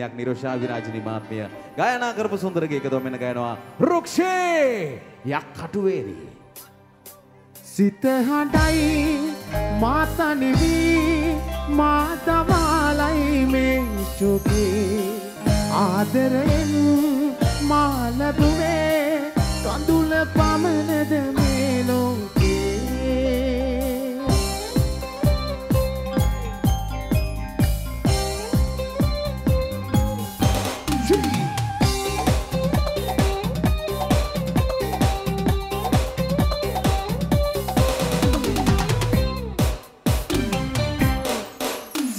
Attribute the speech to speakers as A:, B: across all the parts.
A: යක් නිරෝෂා විරාජිනී මහත්මිය. ගායනා කරපු සුන්දර ගීකදෝ මෙන්න ගයනවා රුක්ෂේ යක් කටුවේදී
B: සිත හඬයි මාතනිවී මාතමාලයි මේ ශෝකේ. ආදරයෙන් මා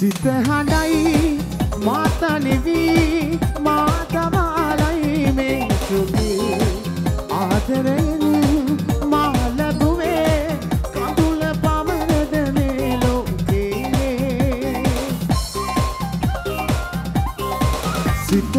B: සිත හඬයි මාතනිවී මාතමාලයි මේ සුගේ ආදරයෙන් මා ලැබුවේ කඳුල පමණද මේ ලෝකේ. සිත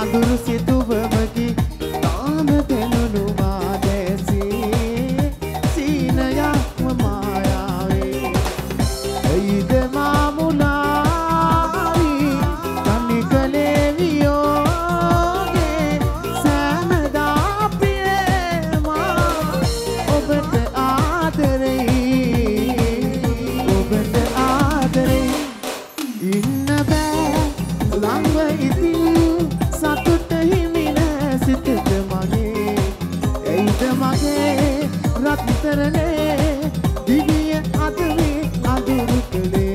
B: අඳුරු සිතුවමකි මගේ රත්තරනේ දිවිය අදවේ අදුරු කළේ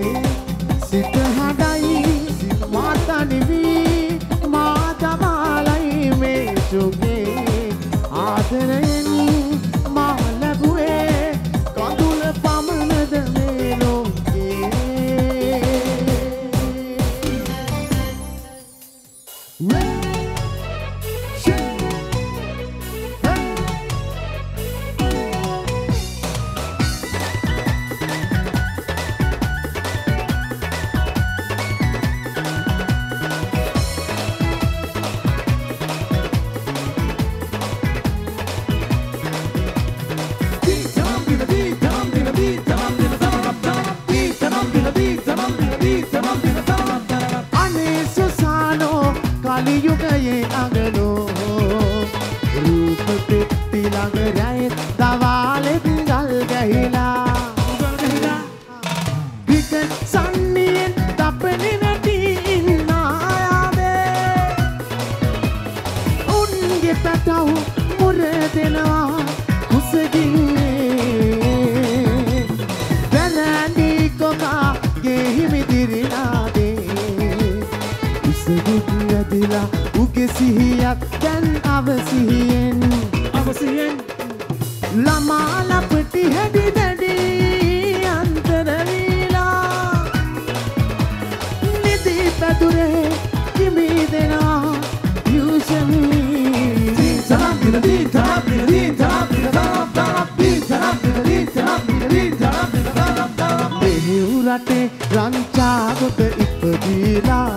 B: රටේ රංචාවක ඉපදීලා.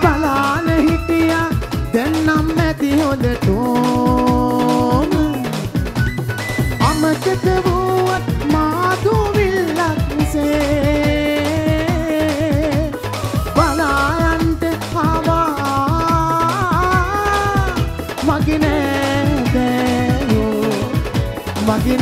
B: බලාන හිටියා දැන්නම් ඇති හොඳටෝම. අමතක වුවත් මාදුවිල්ලක්සේ බලායන්ට හවා මගේ නෑදෑයෝ මගේ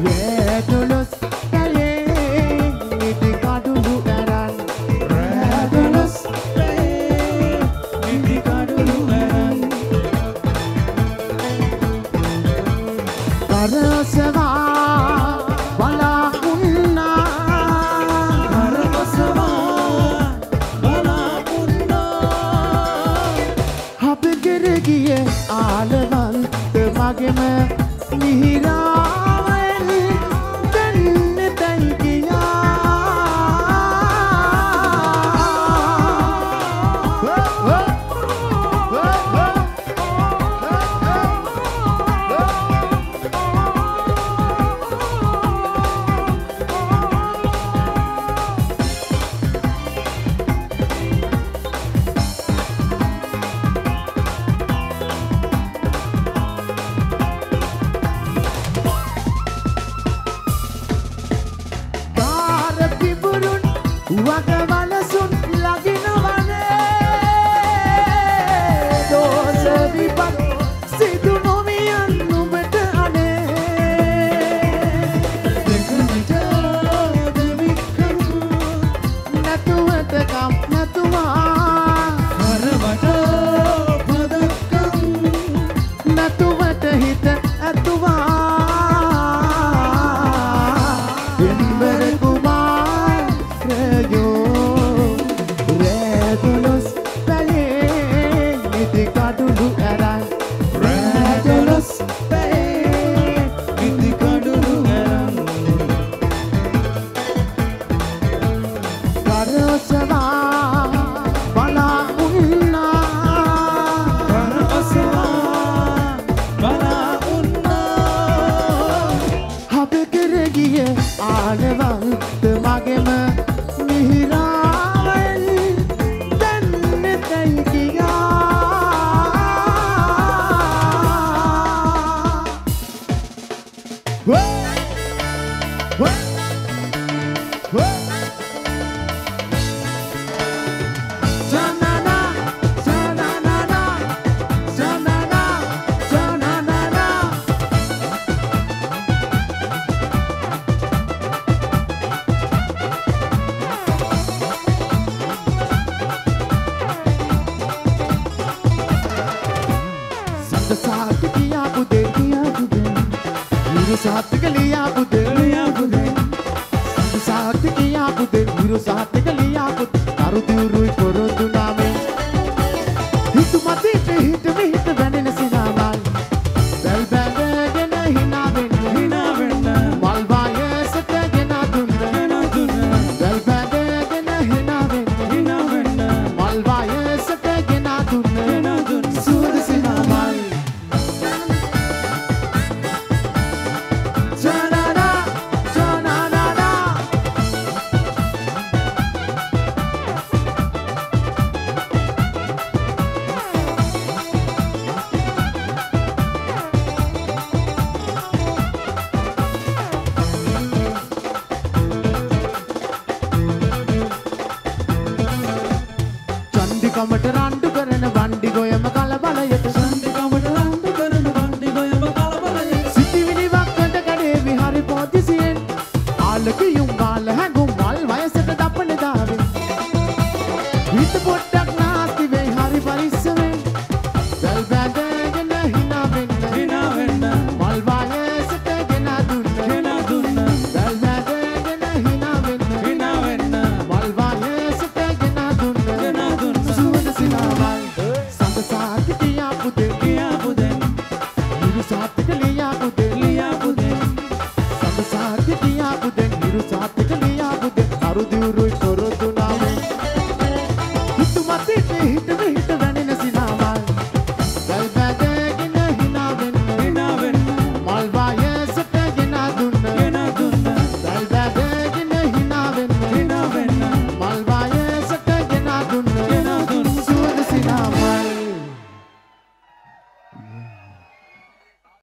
B: Yeah, no, no. Whoa! Whoa! Whoa! ಸಾತ್ಗಲಿಯಾ ಬುದೆ ಸಾತ್ಗಿಯಾ ಬುದೆ ಇರು ಸಾತ್ಗಲಿಯಾ ಬುದೆ ಕರು ತಿರು